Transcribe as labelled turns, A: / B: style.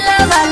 A: love.